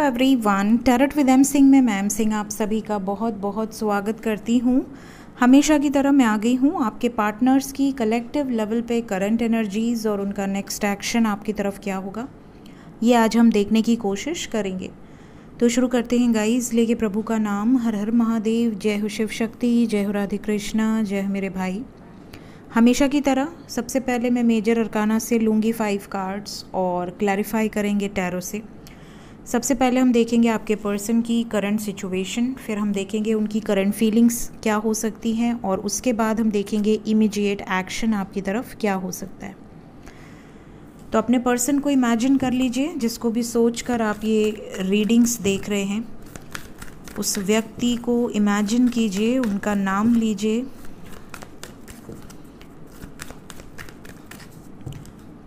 Everyone tarot with M Singh में ma'am Singh आप सभी का बहुत बहुत स्वागत करती हूँ। हमेशा की तरह मैं आ गई हूँ। आपके पार्टनर्स की कलेक्टिव लेवल पे करंट एनर्जीज़ और उनका नेक्स्ट एक्शन आपकी तरफ़ क्या होगा, ये आज हम देखने की कोशिश करेंगे। तो शुरू करते हैं गाइस लेके प्रभु का नाम। हर हर महादेव, जय हो शिव शक्ति, जय हो राधे कृष्णा, जय मेरे भाई। हमेशा की तरह सबसे पहले मैं मेजर अरकाना से लूँगी फाइव कार्ड्स और क्लैरिफाई करेंगे टैरो से। सबसे पहले हम देखेंगे आपके पर्सन की करंट सिचुएशन फिर हम देखेंगे उनकी करंट फीलिंग्स क्या हो सकती हैं, और उसके बाद हम देखेंगे इमीडिएट एक्शन आपकी तरफ़ क्या हो सकता है। तो अपने पर्सन को इमेजिन कर लीजिए, जिसको भी सोच कर आप ये रीडिंग्स देख रहे हैं। उस व्यक्ति को इमेजिन कीजिए, उनका नाम लीजिए।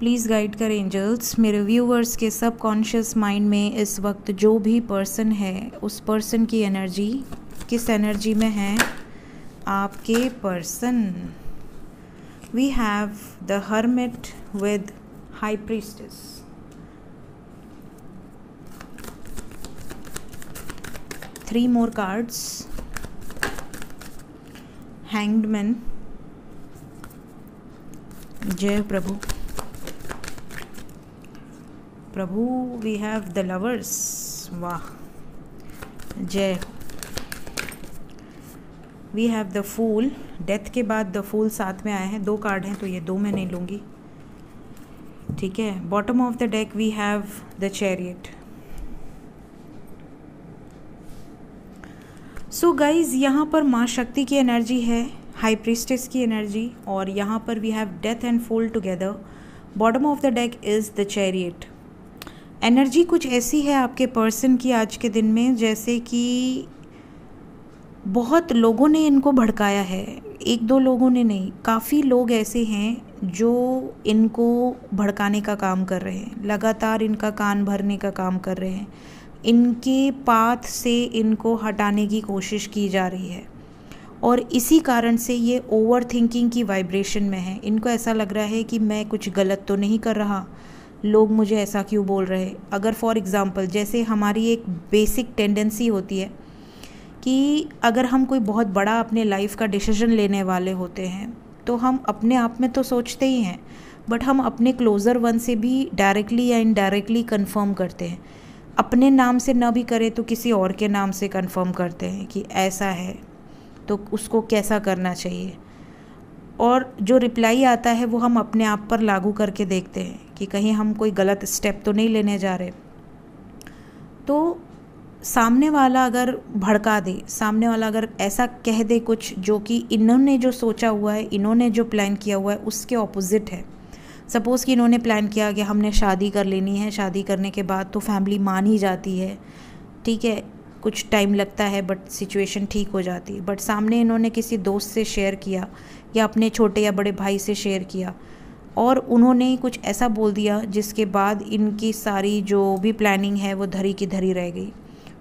प्लीज़ गाइड कर एंजल्स मेरे व्यूवर्स के सब कॉन्शियस माइंड में इस वक्त जो भी पर्सन है उस पर्सन की एनर्जी किस एनर्जी में है आपके person we have the hermit with high priestess three more cards hanged जय प्रभु प्रभु वी हैव द लवर्स वाह। जय। We have the fool death के बाद द फूल साथ में आए हैं। दो कार्ड हैं तो ये दो मैं नहीं लूँगी। ठीक है। Bottom of the deck we have the chariot so guys यहाँ पर माँ शक्ति की एनर्जी है हाई प्रिस्टेस की एनर्जी और यहाँ पर we have death and fool together bottom of the deck is the chariot energy कुछ ऐसी है आपके पर्सन की आज के दिन में, जैसे कि बहुत लोगों ने इनको भड़काया है। एक दो लोगों ने नहीं, काफ़ी लोग ऐसे हैं जो इनको भड़काने का काम कर रहे हैं, लगातार इनका कान भरने का काम कर रहे हैं। इनके पाथ से इनको हटाने की कोशिश की जा रही है। और इसी कारण से ये ओवर थिंकिंग की वाइब्रेशन में है। इनको ऐसा लग रहा है कि मैं कुछ गलत तो नहीं कर रहा लोग मुझे ऐसा क्यों बोल रहे अगर फॉर एग्ज़ाम्पल जैसे हमारी एक बेसिक टेंडेंसी होती है कि अगर हम कोई बहुत बड़ा अपने लाइफ का डिसीज़न लेने वाले होते हैं तो हम अपने आप में तो सोचते ही हैं बट हम अपने क्लोज़र वन से भी डायरेक्टली या इनडायरेक्टली कंफर्म करते हैं। अपने नाम से ना भी करें तो किसी और के नाम से कंफर्म करते हैं कि ऐसा है तो उसको कैसा करना चाहिए? और जो रिप्लाई आता है वो हम अपने आप पर लागू करके देखते हैं कि कहीं हम कोई गलत स्टेप तो नहीं लेने जा रहे। तो सामने वाला अगर भड़का दे, सामने वाला अगर ऐसा कह दे कुछ जो कि इन्होंने जो सोचा हुआ है, इन्होंने जो प्लान किया हुआ है, उसके ऑपोजिट है। सपोज़ कि इन्होंने प्लान किया कि हमने शादी कर लेनी है, शादी करने के बाद तो फैमिली मान ही जाती है। ठीक है, कुछ टाइम लगता है बट सिचुएशन ठीक हो जाती है। बट सामने इन्होंने किसी दोस्त से शेयर किया या अपने छोटे या बड़े भाई से शेयर किया। और उन्होंने कुछ ऐसा बोल दिया, जिसके बाद इनकी सारी जो भी प्लानिंग है, वो धरी की धरी रह गई।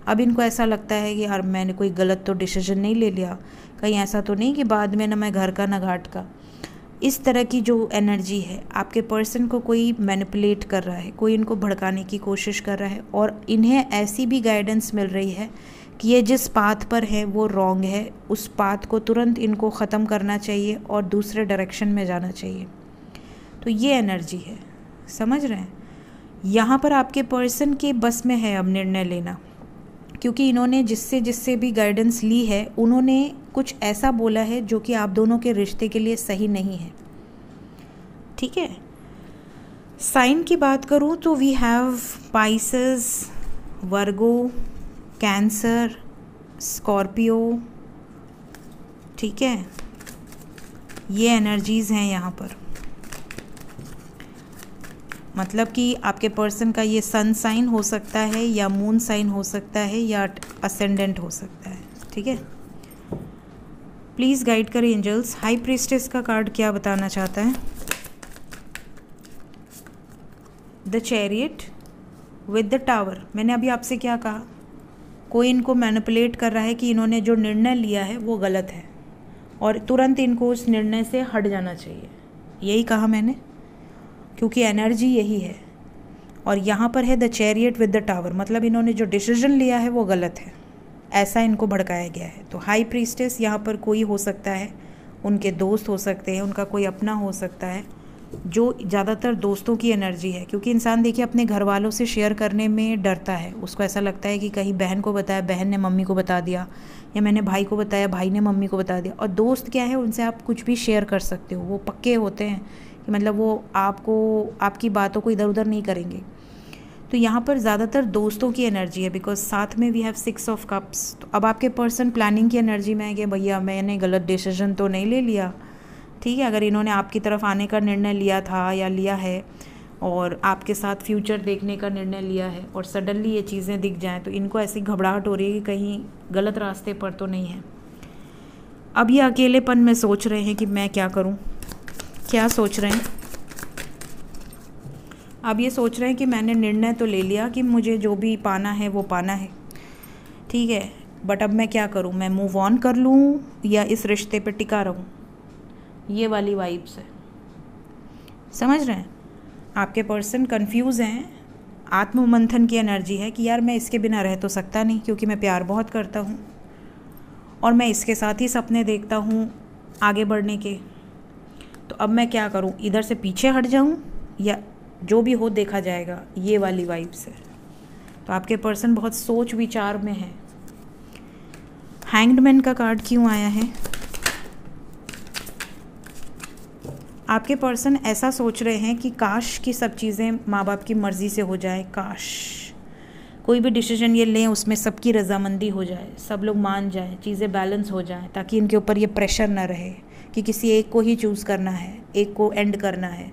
अब इनको ऐसा लगता है कि यार, मैंने कोई गलत तो डिसीज़न नहीं ले लिया। कहीं ऐसा तो नहीं कि बाद में ना मैं घर का, ना घाट का। इस तरह की जो एनर्जी है, आपके पर्सन को कोई मैनिपुलेट कर रहा है, कोई इनको भड़काने की कोशिश कर रहा है, और इन्हें ऐसी भी गाइडेंस मिल रही है कि ये जिस पाथ पर है, वो रॉन्ग है। उस पाथ को तुरंत इनको ख़त्म करना चाहिए और दूसरे डायरेक्शन में जाना चाहिए। तो ये एनर्जी है। समझ रहे हैं? यहाँ पर आपके पर्सन के बस में है अब निर्णय लेना। क्योंकि इन्होंने जिससे जिससे भी गाइडेंस ली है, उन्होंने कुछ ऐसा बोला है जो कि आप दोनों के रिश्ते के लिए सही नहीं है। ठीक है? साइन की बात करूँ तो we have Pisces Virgo Cancer, Scorpio, ठीक है? ये एनर्जीज़ हैं यहाँ पर। मतलब कि आपके पर्सन का ये सन साइन हो सकता है या मून साइन हो सकता है या असेंडेंट हो सकता है, ठीक है? प्लीज़ गाइड करें एंजल्स हाई प्रिस्टेस का कार्ड क्या बताना चाहता है? The chariot with the tower मैंने अभी आपसे क्या कहा? कोई इनको मैनिपुलेट कर रहा है कि इन्होंने जो निर्णय लिया है, वो गलत है। और तुरंत इनको उस निर्णय से हट जाना चाहिए। यही कहा मैंने। क्योंकि एनर्जी यही है। और यहाँ पर है the chariot with the tower मतलब इन्होंने जो डिसीज़न लिया है, वो गलत है। ऐसा इनको भड़काया गया है। तो हाई प्रीस्टेस यहाँ पर कोई हो सकता है। उनके दोस्त हो सकते हैं। उनका कोई अपना हो सकता है। जो ज़्यादातर दोस्तों की एनर्जी है, क्योंकि इंसान देखिए अपने घर वालों से शेयर करने में डरता है। उसको ऐसा लगता है कि कहीं बहन को बताया, बहन ने मम्मी को बता दिया या मैंने भाई को बताया, भाई ने मम्मी को बता दिया और दोस्त क्या है, उनसे आप कुछ भी शेयर कर सकते हो। वो पक्के होते हैं कि मतलब वो आपको, आपकी बातों को इधर उधर नहीं करेंगे। तो यहाँ पर ज़्यादातर दोस्तों की एनर्जी है बिकॉज़ साथ में we have six of cups तो अब आपके पर्सन प्लानिंग की एनर्जी में है कि भैया मैंने गलत डिसीज़न तो नहीं ले लिया। ठीक है, अगर इन्होंने आपकी तरफ़ आने का निर्णय लिया था या लिया है और आपके साथ फ्यूचर देखने का निर्णय लिया है और सडनली ये चीज़ें दिख जाएँ तो इनको ऐसी घबराहट हो रही है कि कहीं गलत रास्ते पर तो नहीं है। अब ये अकेलेपन में सोच रहे हैं कि मैं क्या करूँ? क्या सोच रहे हैं? अब ये सोच रहे हैं कि मैंने निर्णय तो ले लिया कि मुझे जो भी पाना है, वो पाना है। ठीक है बट अब मैं क्या करूँ? मैं मूव ऑन कर लूँ या इस रिश्ते पे टिका रहूँ? ये वाली वाइब्स है। समझ रहे हैं? आपके पर्सन कंफ्यूज हैं, आत्ममंथन की एनर्जी है कि यार मैं इसके बिना रह तो सकता नहीं क्योंकि मैं प्यार बहुत करता हूँ और मैं इसके साथ ही सपने देखता हूँ आगे बढ़ने के। तो अब मैं क्या करूँ? इधर से पीछे हट जाऊँ या जो भी हो देखा जाएगा, ये वाली वाइब्स है। तो आपके पर्सन बहुत सोच विचार में है। हैंगडमैन का कार्ड क्यों आया है? आपके पर्सन ऐसा सोच रहे हैं कि काश की सब चीज़ें माँ बाप की मर्ज़ी से हो जाए, काश। कोई भी डिसीज़न ये लें, उसमें सबकी रजामंदी हो जाए, सब लोग मान जाए, चीज़ें बैलेंस हो जाए, ताकि इनके ऊपर ये प्रेशर ना रहे कि किसी एक को ही चूज़ करना है, एक को एंड करना है।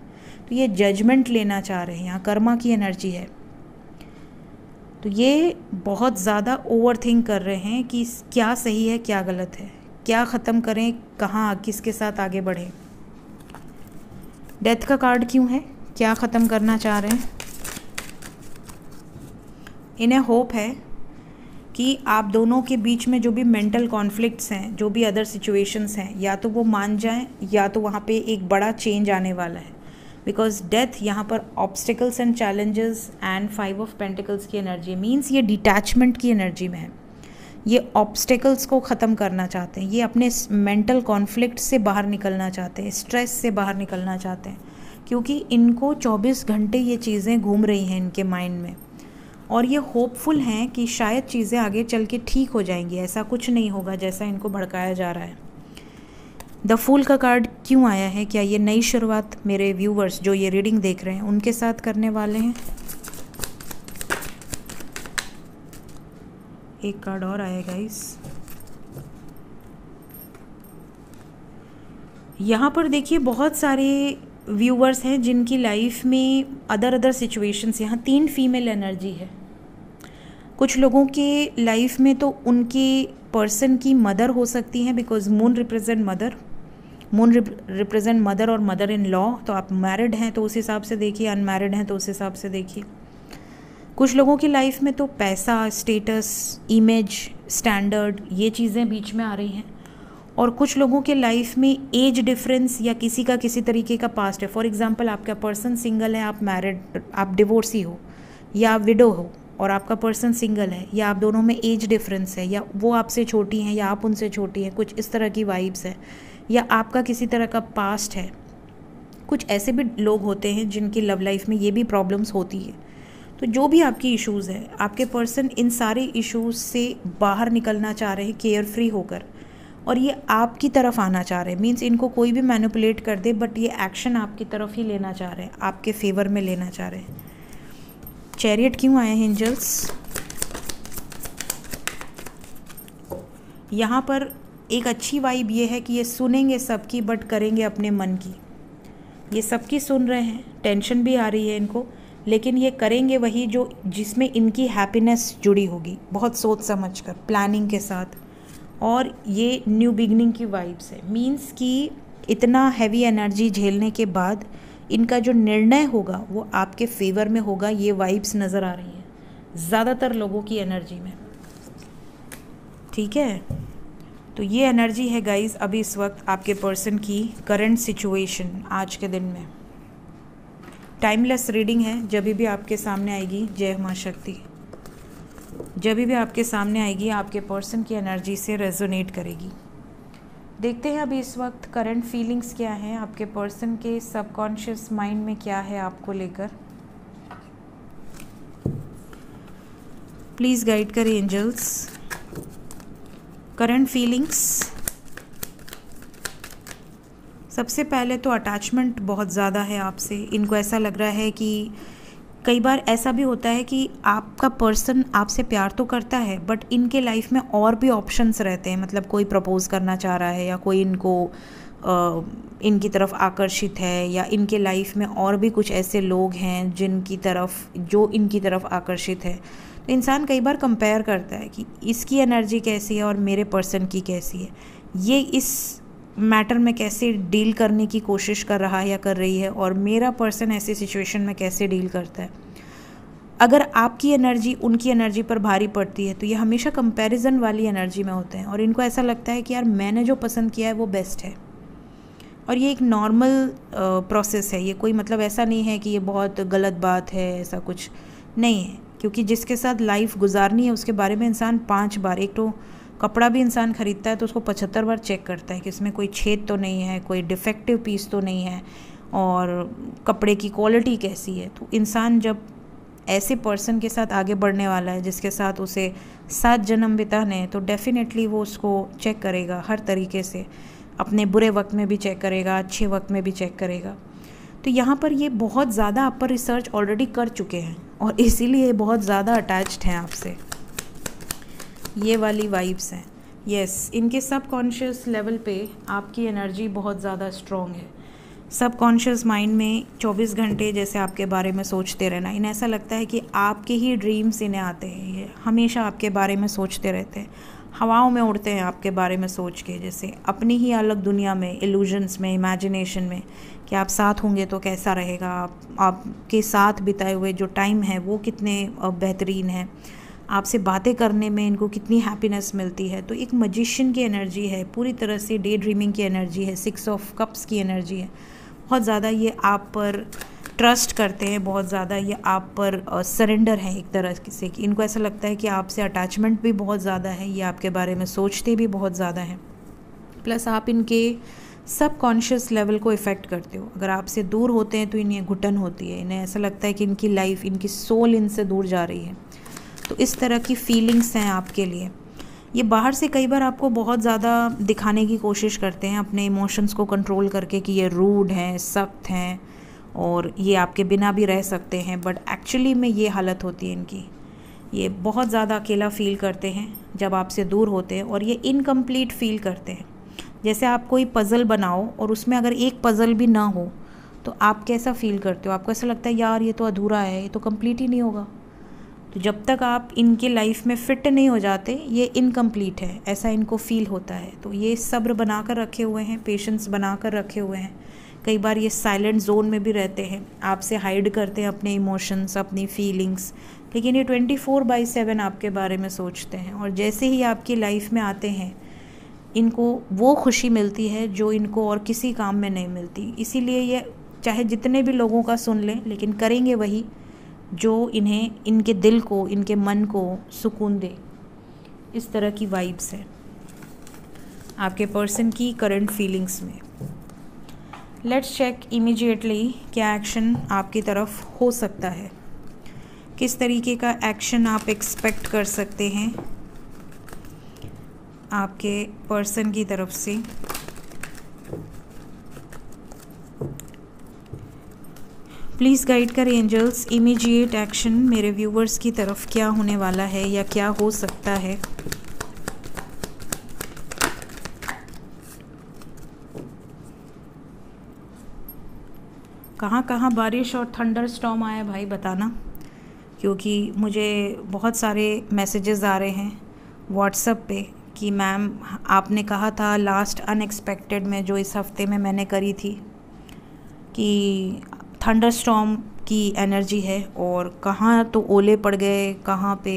तो ये जजमेंट लेना चाह रहे हैं, यहाँ कर्मा की एनर्जी है। तो ये बहुत ज़्यादा ओवर थिंक कर रहे हैं कि क्या सही है, क्या गलत है, क्या ख़त्म करें, कहाँ, किसके साथ आगे बढ़ें। डेथ का कार्ड क्यों है? क्या ख़त्म करना चाह रहे हैं? इन्हें होप है कि आप दोनों के बीच में जो भी मेंटल कॉन्फ्लिक्ट्स हैं, जो भी अदर सिचुएशंस हैं, या तो वो मान जाएँ, या तो वहाँ पे एक बड़ा चेंज आने वाला है। बिकॉज़ डेथ यहाँ पर obstacles and challenges and five of pentacles की एनर्जी मीन्स ये डिटैचमेंट की एनर्जी में है। ये ऑब्स्टिकल्स को ख़त्म करना चाहते हैं। ये अपने मेंटल कॉन्फ्लिक्ट से बाहर निकलना चाहते हैं। स्ट्रेस से बाहर निकलना चाहते हैं। क्योंकि इनको 24 घंटे ये चीज़ें घूम रही हैं इनके माइंड में। और ये होपफुल हैं कि शायद चीज़ें आगे चल के ठीक हो जाएँगी। ऐसा कुछ नहीं होगा जैसा इनको भड़काया जा रहा है। द फूल का कार्ड क्यों आया है? क्या ये नई शुरुआत मेरे व्यूवर्स जो ये रीडिंग देख रहे हैं, उनके साथ करने वाले हैं? एक कार्ड और आएगा इस यहाँ पर देखिए बहुत सारे व्यूवर्स हैं जिनकी लाइफ में अदर अदर सिचुएशंस यहाँ तीन फीमेल एनर्जी है। कुछ लोगों के लाइफ में तो उनके पर्सन की मदर हो सकती हैं because moon represent mother moon represent mother और मदर इन लॉ तो आप मैरिड हैं तो उस हिसाब से देखिए अनमैरिड हैं तो उस हिसाब से देखिए। कुछ लोगों की लाइफ में तो पैसा स्टेटस इमेज स्टैंडर्ड ये चीज़ें बीच में आ रही हैं। और कुछ लोगों के लाइफ में एज डिफरेंस या किसी का किसी तरीके का पास्ट है। फॉर एग्जांपल आपका पर्सन सिंगल है, आप मैरिड आप डिवोर्सी हो, या आप विडो हो, और आपका पर्सन सिंगल है, या आप दोनों में एज डिफरेंस है, या वो आपसे छोटी हैं, या आप उनसे छोटी हैं, कुछ इस तरह की वाइब्स है, या आपका किसी तरह का पास्ट है। कुछ ऐसे भी लोग होते हैं जिनकी लव लाइफ में ये भी प्रॉब्लम्स होती है। तो जो भी आपकी इश्यूज़ है, आपके पर्सन इन सारे इश्यूज़ से बाहर निकलना चाह रहे हैं केयर फ्री होकर। और ये आपकी तरफ़ आना चाह रहे हैं। मीन्स इनको कोई भी मैनिपुलेट कर दे बट ये एक्शन आपकी तरफ़ ही लेना चाह रहे हैं, आपके फेवर में लेना चाह रहे हैं। चैरियट क्यों आए हैं एंजल्स यहाँ पर एक अच्छी वाइब ये है कि ये सुनेंगे सबकी बट करेंगे अपने मन की। ये सबकी सुन रहे हैं टेंशन भी आ रही है इनको। लेकिन ये करेंगे वही जो जिसमें इनकी हैप्पीनेस जुड़ी होगी। बहुत सोच समझ कर प्लानिंग के साथ। और ये न्यू बिगनिंग की वाइब्स है। मीन्स कि इतना हैवी एनर्जी झेलने के बाद इनका जो निर्णय होगा, वो आपके फेवर में होगा। ये वाइब्स नज़र आ रही हैं। ज़्यादातर लोगों की एनर्जी में। ठीक है? तो ये एनर्जी है गाइस अभी इस वक्त आपके पर्सन की करंट सिचुएशन आज के दिन में। टाइमलेस रीडिंग है, जब भी आपके सामने आएगी, जय माँ शक्ति। जब भी आपके सामने आएगी, आपके पर्सन की एनर्जी से रेजोनेट करेगी। देखते हैं अभी इस वक्त करंट फीलिंग्स क्या हैं, आपके पर्सन के सबकॉन्शियस माइंड में क्या है आपको लेकर। प्लीज़ गाइड करें एंजल्स। Current feelings. सबसे पहले तो अटैचमेंट बहुत ज़्यादा है आपसे। इनको ऐसा लग रहा है कि कई बार ऐसा भी होता है कि आपका पर्सन आपसे प्यार तो करता है बट इनके लाइफ में और भी ऑप्शंस रहते हैं। मतलब कोई प्रपोज करना चाह रहा है या कोई इनको आ, इनकी तरफ़ आकर्षित है या इनके लाइफ में और भी कुछ ऐसे लोग हैं जिनकी तरफ़ जो इनकी तरफ़ आकर्षित है। तो इंसान कई बार कंपेयर करता है कि इसकी एनर्जी कैसी है और मेरे पर्सन की कैसी है। ये इस मैटर में कैसे डील करने की कोशिश कर रहा है या कर रही है और मेरा पर्सन ऐसी सिचुएशन में कैसे डील करता है। अगर आपकी एनर्जी, उनकी एनर्जी पर भारी पड़ती है तो ये हमेशा कंपैरिजन वाली एनर्जी में होते हैं और इनको ऐसा लगता है कि यार मैंने जो पसंद किया है वो बेस्ट है। और ये एक नॉर्मल प्रोसेस है। ये कोई मतलब ऐसा नहीं है कि ये बहुत गलत बात है, ऐसा कुछ नहीं है। क्योंकि जिसके साथ लाइफ गुजारनी है, उसके बारे में इंसान पाँच बार, एक तो कपड़ा भी इंसान ख़रीदता है तो उसको पचहत्तर बार चेक करता है कि इसमें कोई छेद तो नहीं है, कोई डिफेक्टिव पीस तो नहीं है और कपड़े की क्वालिटी कैसी है। तो इंसान जब ऐसे पर्सन के साथ आगे बढ़ने वाला है जिसके साथ उसे सात जन्म बिताने हैं तो डेफिनेटली वो उसको चेक करेगा हर तरीके से। अपने बुरे वक्त में भी चेक करेगा, अच्छे वक्त में भी चेक करेगा। तो यहाँ पर ये बहुत ज़्यादा आप पर रिसर्च ऑलरेडी कर चुके हैं और इसीलिए बहुत ज़्यादा अटैच्ड हैं आपसे। ये वाली वाइब्स हैं। यस yes, इनके सब कॉन्शियस लेवल पे आपकी एनर्जी बहुत ज़्यादा स्ट्रॉन्ग है। सब कॉन्शियस माइंड में 24 घंटे जैसे आपके बारे में सोचते रहना। इन्हें ऐसा लगता है कि आपके ही ड्रीम्स इन्हें आते हैं। ये हमेशा आपके बारे में सोचते रहते हैं। हवाओं में उड़ते हैं आपके बारे में सोच के। जैसे अपनी ही अलग दुनिया में इल्यूजन्स में इमेजिनेशन में कि आप साथ होंगे तो कैसा रहेगा? आप आपके साथ बिताए हुए जो टाइम है वो कितने बेहतरीन है। आपसे बातें करने में इनको कितनी हैप्पीनेस मिलती है। तो एक मजिशियन की एनर्जी है, पूरी तरह से डे ड्रीमिंग की एनर्जी है सिक्स ऑफ़ कप्स की एनर्जी है। बहुत ज़्यादा ये आप पर ट्रस्ट करते हैं, बहुत ज़्यादा ये आप पर सरेंडर है एक तरह से कि इनको ऐसा लगता है कि आपसे अटैचमेंट भी बहुत ज़्यादा है, ये आपके बारे में सोचते भी बहुत ज़्यादा हैं। प्लस आप इनके सब कॉन्शियस लेवल को इफ़ेक्ट करते हो। अगर आपसे दूर होते हैं तो इन्हें घुटन होती है, इन्हें ऐसा लगता है कि इनकी लाइफ इनकी सोल इनसे दूर जा रही है। तो इस तरह की फीलिंग्स हैं आपके लिए। ये बाहर से कई बार आपको बहुत ज़्यादा दिखाने की कोशिश करते हैं, अपने इमोशंस को कंट्रोल करके कि ये रूड हैं, सख्त हैं, और ये आपके बिना भी रह सकते हैं बट एक्चुअली में ये हालत होती है इनकी। ये बहुत ज़्यादा अकेला फील करते हैं जब आपसे दूर होते हैं और ये इनकम्प्लीट फील करते हैं। जैसे आप कोई पज़ल बनाओ और उसमें अगर एक पज़ल भी ना हो तो आप कैसा फील करते हो? आपको ऐसा लगता है, यार, ये तो अधूरा है, ये तो कंप्लीट ही नहीं होगा। तो जब तक आप इनके लाइफ में फ़िट नहीं हो जाते, ये इनकम्प्लीट है, ऐसा इनको फील होता है। तो ये सब्र बना कर रखे हुए हैं पेशेंस बना कर रखे हुए हैं। कई बार ये साइलेंट जोन में भी रहते हैं, आपसे हाइड करते हैं अपने इमोशंस अपनी फीलिंग्स लेकिन ये ट्वेंटी फोर बाई सेवन आपके बारे में सोचते हैं और जैसे ही आपकी लाइफ में आते हैं, इनको वो खुशी मिलती है जो इनको और किसी काम में नहीं मिलती। इसीलिए ये चाहे जितने भी लोगों का सुन लें, लेकिन करेंगे वही। जो इन्हें, इनके दिल को, इनके मन को सुकून दे। इस तरह की वाइब्स है। आपके पर्सन की करंट फीलिंग्स में। लेट्स चेक इमीडिएटली क्या एक्शन आपकी तरफ़ हो सकता है। किस तरीके का एक्शन आप एक्सपेक्ट कर सकते हैं आपके पर्सन की तरफ़ से? प्लीज़ गाइड कर एंजल्स इमीडिएट एक्शन मेरे व्यूवर्स की तरफ़ क्या होने वाला है या क्या हो सकता है कहाँ कहाँ बारिश और थंडर स्टॉम आया भाई बताना? क्योंकि मुझे बहुत सारे मैसेजेस आ रहे हैं व्हाट्सएप पे कि मैम आपने कहा था लास्ट अनएक्सपेक्टेड में जो इस हफ़्ते में मैंने करी थी कि थंडर स्टॉम की एनर्जी है और कहाँ तो ओले पड़ गए, कहाँ पे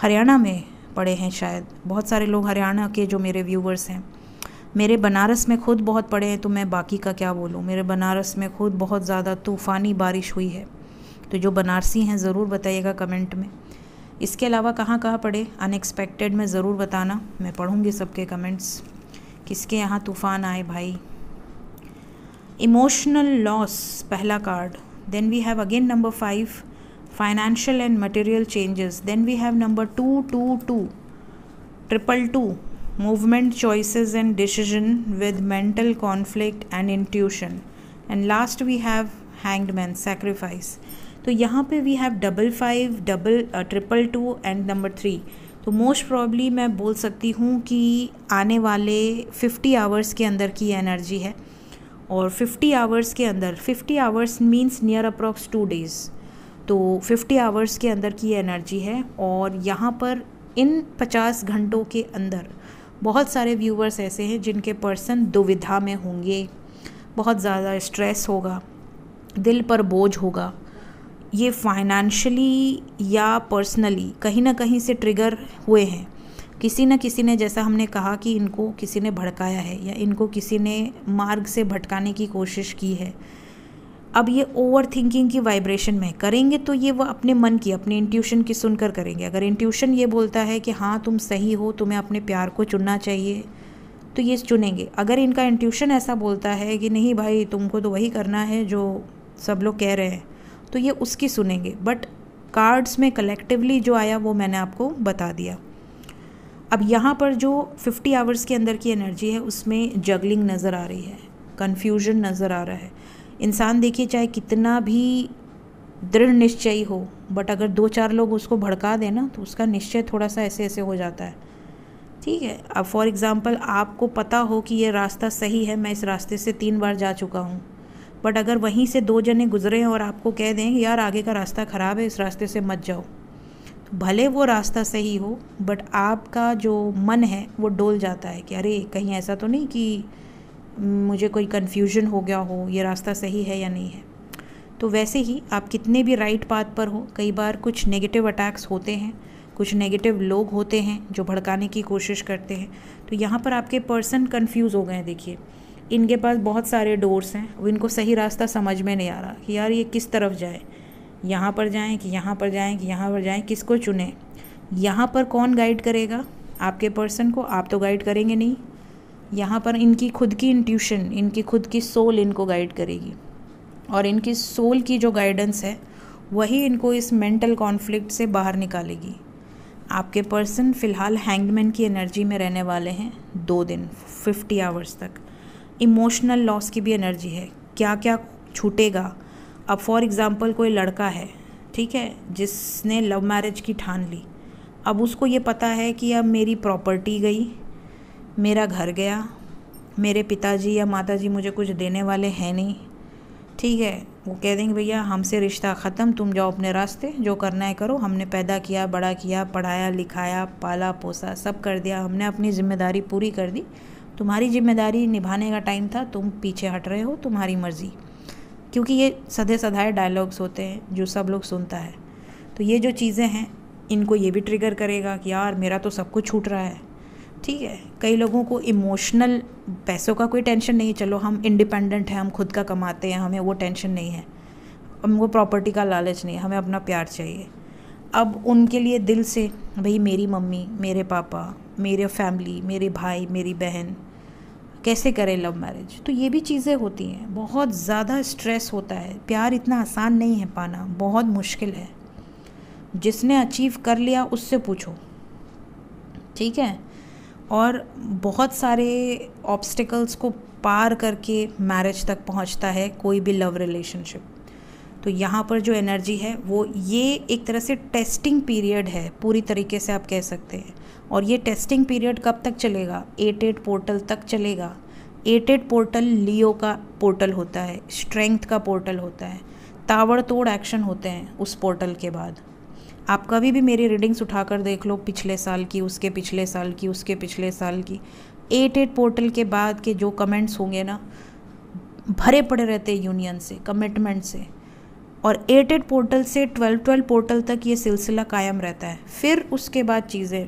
हरियाणा में पड़े हैं शायद। बहुत सारे लोग हरियाणा के जो मेरे व्यूवर्स हैं। मेरे बनारस में खुद बहुत पड़े हैं तो मैं बाकी का क्या बोलूँ? मेरे बनारस में खुद बहुत ज़्यादा तूफ़ानी बारिश हुई है। तो जो बनारसी हैं, ज़रूर बताइएगा कमेंट में। इसके अलावा कहाँ कहाँ पढ़े अनएक्सपेक्टेड में ज़रूर बताना। मैं पढ़ूँगी सबके कमेंट्स किसके यहाँ तूफ़ान आए भाई? इमोशनल लॉस पहला card then we have again number five financial and material changes then we have number two two two triple two movement choices and decision with mental conflict and intuition. And last we have hanged man, sacrifice. तो यहाँ पे we have double five double triple two and number three तो most probably मैं बोल सकती हूँ कि आने वाले फिफ्टी आवर्स के अंदर की एनर्जी है। और फिफ्टी आवर्स के अंदर fifty hours means near approx two days तो फिफ्टी आवर्स के अंदर की एनर्जी है और यहाँ पर इन पचास घंटों के अंदर बहुत सारे व्यूवर्स ऐसे हैं जिनके पर्सन दुविधा में होंगे, बहुत ज़्यादा स्ट्रेस होगा, दिल पर बोझ होगा। ये फाइनेंशियली या पर्सनली कहीं ना कहीं से ट्रिगर हुए हैं। किसी न किसी ने, जैसा हमने कहा कि इनको किसी ने भड़काया है या इनको किसी ने मार्ग से भटकाने की कोशिश की है, अब ये ओवर थिंकिंग की वाइब्रेशन में करेंगे तो ये वो अपने मन की, अपने इंट्यूशन की सुनकर करेंगे। अगर इंट्यूशन ये बोलता है कि हाँ तुम सही हो, तुम्हें अपने प्यार को चुनना चाहिए तो ये चुनेंगे। अगर इनका इंट्यूशन ऐसा बोलता है कि नहीं भाई, तुमको तो वही करना है जो सब लोग कह रहे हैं तो ये उसकी सुनेंगे। बट कार्ड्स में कलेक्टिवली जो आया वो मैंने आपको बता दिया। अब यहाँ पर जो 50 आवर्स के अंदर की एनर्जी है, उसमें जगलिंग नज़र आ रही है कन्फ्यूज़न नज़र आ रहा है। इंसान देखिए, चाहे कितना भी दृढ़ निश्चयी हो बट अगर दो चार लोग उसको भड़का दें ना तो उसका निश्चय थोड़ा सा ऐसे ऐसे हो जाता है। ठीक है, अब फॉर एग्ज़ाम्पल आपको पता हो कि ये रास्ता सही है, मैं इस रास्ते से तीन बार जा चुका हूँ। बट अगर वहीं से दो जने गुजरे हैं और आपको कह दें, यार, आगे का रास्ता ख़राब है, इस रास्ते से मत जाओ। भले वो रास्ता सही हो बट आपका जो मन है, वो डोल जाता है कि अरे, कहीं ऐसा तो नहीं कि मुझे कोई कन्फ्यूज़न हो गया हो, ये रास्ता सही है या नहीं है। तो वैसे ही आप कितने भी राइट पाथ पर हो, कई बार कुछ नेगेटिव अटैक्स होते हैं, कुछ नेगेटिव लोग होते हैं जो भड़काने की कोशिश करते हैं। तो यहाँ पर आपके पर्सन कन्फ्यूज़ हो गए देखिए। इनके पास बहुत सारे डोर्स हैं इनको सही रास्ता समझ में नहीं आ रहा कि यार ये किस तरफ़ जाए। यहाँ पर जाएँ कि यहाँ पर जाएँ कि यहाँ पर जाएँ, किसको चुनें? यहाँ पर कौन गाइड करेगा? आपके पर्सन को, आप तो गाइड करेंगे नहीं। यहाँ पर इनकी खुद की इंट्यूशन इनकी खुद की सोल इनको गाइड करेगी। और इनकी सोल की जो गाइडेंस है, वही इनको इस मेंटल कॉन्फ्लिक्ट से बाहर निकालेगी। आपके पर्सन फ़िलहाल हैंगमैन की एनर्जी में रहने वाले हैं दो दिन फिफ्टी आवर्स तक। इमोशनल लॉस की भी एनर्जी है। क्या क्या छूटेगा? अब फॉर एग्ज़ाम्पल कोई लड़का है, ठीक है, जिसने लव मैरिज की ठान ली। अब उसको ये पता है कि अब मेरी प्रॉपर्टी गई, मेरा घर गया, मेरे पिताजी या माताजी मुझे कुछ देने वाले हैं नहीं, ठीक है। वो कह देंगे, भैया, हमसे रिश्ता ख़त्म, तुम जाओ अपने रास्ते, जो करना है करो। हमने पैदा किया, बड़ा किया, पढ़ाया, लिखाया, पाला, पोसा, सब कर दिया, हमने अपनी ज़िम्मेदारी पूरी कर दी। तुम्हारी ज़िम्मेदारी निभाने का टाइम था, तुम पीछे हट रहे हो, तुम्हारी मर्ज़ी। क्योंकि ये सदे सधाए डायलॉग्स होते हैं, जो सब लोग सुनता है। तो ये जो चीज़ें हैं, इनको ये भी ट्रिगर करेगा कि यार, मेरा तो सब कुछ छूट रहा है। ठीक है, कई लोगों को इमोशनल पैसों का कोई टेंशन नहीं है, चलो हम इंडिपेंडेंट हैं, हम खुद का कमाते हैं, हमें वो टेंशन नहीं है। हमको प्रॉपर्टी का लालच नहीं है, हमें अपना प्यार चाहिए। अब उनके लिए दिल से, भाई मेरी मम्मी, मेरे पापा, मेरे फैमिली मेरे भाई, मेरी बहन कैसे करें लव मैरिज तो ये भी चीज़ें होती हैं। बहुत ज़्यादा स्ट्रेस होता है। प्यार इतना आसान नहीं है पाना। बहुत मुश्किल है। जिसने अचीव कर लिया, उससे पूछो। ठीक है? और बहुत सारे ऑब्स्टिकल्स को पार करके मैरिज तक पहुँचता है कोई भी लव रिलेशनशिप तो यहाँ पर जो एनर्जी है, वो ये एक तरह से टेस्टिंग पीरियड है। पूरी तरीके से आप कह सकते हैं। और ये टेस्टिंग पीरियड कब तक चलेगा? एट एट पोर्टल तक चलेगा। एट एट पोर्टल लियो का पोर्टल होता है। स्ट्रेंथ का पोर्टल होता है। ताबड़तोड़ एक्शन होते हैं उस पोर्टल के बाद। आप कभी भी मेरी रीडिंग्स उठाकर देख लो पिछले साल की, उसके पिछले साल की, उसके पिछले साल की। एट एट पोर्टल के बाद के जो कमेंट्स होंगे ना, भरे पड़े रहते हैं यूनियन से कमिटमेंट से। और एट एट पोर्टल से ट्वेल्व ट्वेल्व पोर्टल तक ये सिलसिला कायम रहता है। फिर उसके बाद चीज़ें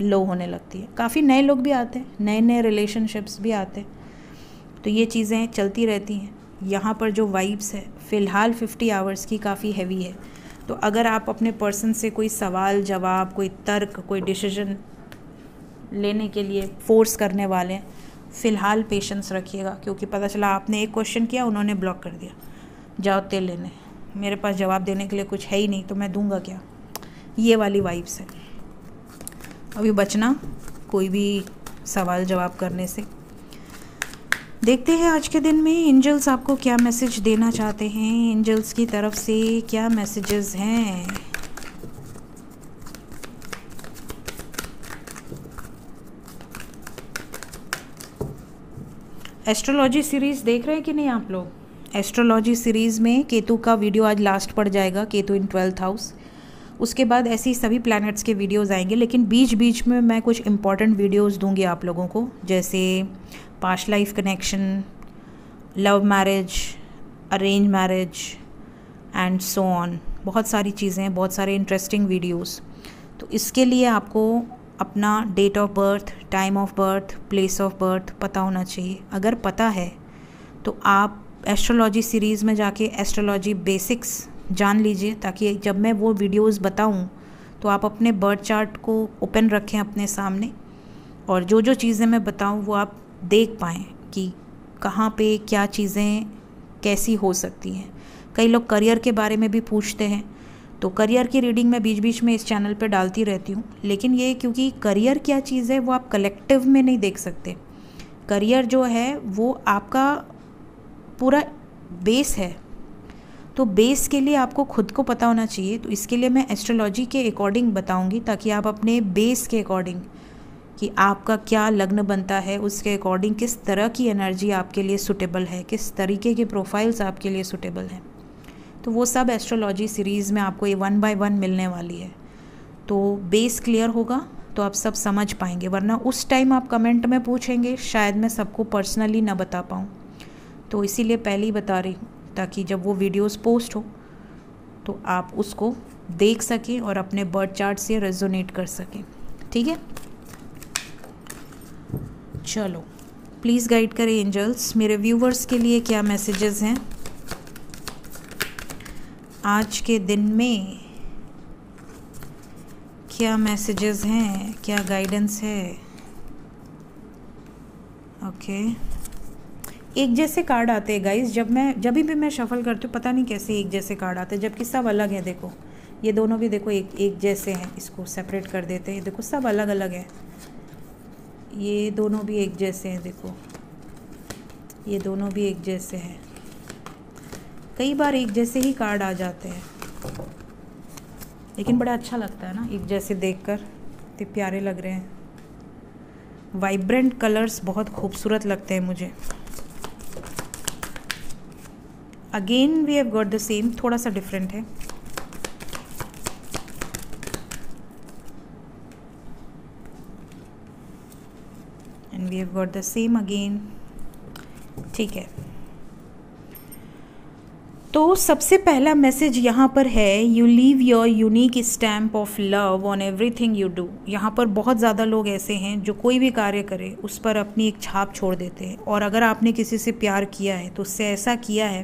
लो होने लगती है। काफ़ी नए लोग भी आते हैं नए नए रिलेशनशिप्स भी आते हैं। तो ये चीज़ें चलती रहती हैं। यहाँ पर जो वाइब्स है, फ़िलहाल फिफ्टी आवर्स की काफ़ी हैवी है। तो अगर आप अपने पर्सन से कोई सवाल, जवाब, कोई तर्क, कोई डिसीज़न लेने के लिए फोर्स करने वाले हैं, फ़िलहाल पेशेंस रखिएगा, क्योंकि पता चला आपने एक क्वेश्चन किया, उन्होंने ब्लॉक कर दिया। जाओ तेल लेने। मेरे पास जवाब देने के लिए कुछ है ही नहीं तो मैं दूँगा क्या? ये वाली वाइब्स है। अभी बचना कोई भी सवाल जवाब करने से। देखते हैं आज के दिन में एंजल्स आपको क्या मैसेज देना चाहते हैं? एंजल्स की तरफ़ से क्या मैसेजेस हैं? एस्ट्रोलॉजी सीरीज़ देख रहे हैं कि नहीं आप लोग? एस्ट्रोलॉजी सीरीज़ में केतु का वीडियो आज लास्ट पड़ जाएगा, केतु इन ट्वेल्थ हाउस। उसके बाद ऐसी सभी प्लैनेट्स के वीडियोस आएँगे, लेकिन बीच बीच में मैं कुछ इंपॉर्टेंट वीडियोस दूँगी आप लोगों को, जैसे past life connection love marriage arrange marriage and so on बहुत सारी चीज़ें बहुत सारे इंटरेस्टिंग वीडियोस तो इसके लिए आपको अपना date of birth time of birth place of birth पता होना चाहिए। अगर पता है तो आप एस्ट्रोलॉजी सीरीज़ में जाके एस्ट्रोलॉजी बेसिक्स जान लीजिए ताकि जब मैं वो वीडियोस बताऊँ तो आप अपने बर्थ चार्ट को ओपन रखें अपने सामने और जो जो चीज़ें मैं बताऊँ, वो आप देख पाएँ कि कहाँ पे क्या चीज़ें कैसी हो सकती हैं। कई लोग करियर के बारे में भी पूछते हैं तो करियर की रीडिंग मैं बीच बीच में इस चैनल पे डालती रहती हूँ। लेकिन ये क्योंकि करियर क्या चीज़ है, वो आप कलेक्टिव में नहीं देख सकते। करियर जो है, वो आपका पूरा बेस है। तो बेस के लिए आपको खुद को पता होना चाहिए। तो इसके लिए मैं एस्ट्रोलॉजी के अकॉर्डिंग बताऊँगी ताकि आप अपने बेस के अकॉर्डिंग कि आपका क्या लग्न बनता है, उसके अकॉर्डिंग किस तरह की एनर्जी आपके लिए सुटेबल है, किस तरीके के प्रोफाइल्स आपके लिए सुटेबल हैं। तो वो सब एस्ट्रोलॉजी सीरीज़ में आपको ये वन बाय वन मिलने वाली है। तो बेस क्लियर होगा तो आप सब समझ पाएँगे, वरना उस टाइम आप कमेंट में पूछेंगे, शायद मैं सबको पर्सनली ना बता पाऊँ। तो इसीलिए पहले ही बता रही हूँ। ताकि जब वो वीडियोस पोस्ट हो तो आप उसको देख सकें और अपने बर्थ चार्ट से रेजोनेट कर सकें। ठीक है? चलो प्लीज़ गाइड करें एंजल्स मेरे व्यूवर्स के लिए क्या मैसेजेस हैं? आज के दिन में क्या मैसेजेस हैं? क्या गाइडेंस है? ओके एक जैसे कार्ड आते हैं गाइस जब मैं, जब भी मैं शफल करती हूँ, पता नहीं कैसे एक जैसे कार्ड आते हैं, जबकि सब अलग हैं, देखो। ये दोनों भी देखो, एक एक जैसे हैं, इसको सेपरेट कर देते हैं। देखो, सब अलग अलग है। ये दोनों भी एक जैसे हैं, देखो। ये दोनों भी एक जैसे हैं। कई बार एक जैसे ही कार्ड आ जाते हैं। लेकिन बड़ा अच्छा लगता है ना, एक जैसे देखकर। इतने प्यारे लग रहे हैं। वाइब्रेंट कलर्स बहुत खूबसूरत लगते हैं मुझे। Again we have got the same थोड़ा सा डिफरेंट है। And we have got the same again ठीक है। तो सबसे पहला मैसेज यहाँ पर है you leave your unique stamp of love on everything you do यहाँ पर बहुत ज़्यादा लोग ऐसे हैं जो कोई भी कार्य करे, उस पर अपनी एक छाप छोड़ देते हैं। और अगर आपने किसी से प्यार किया है तो उससे ऐसा किया है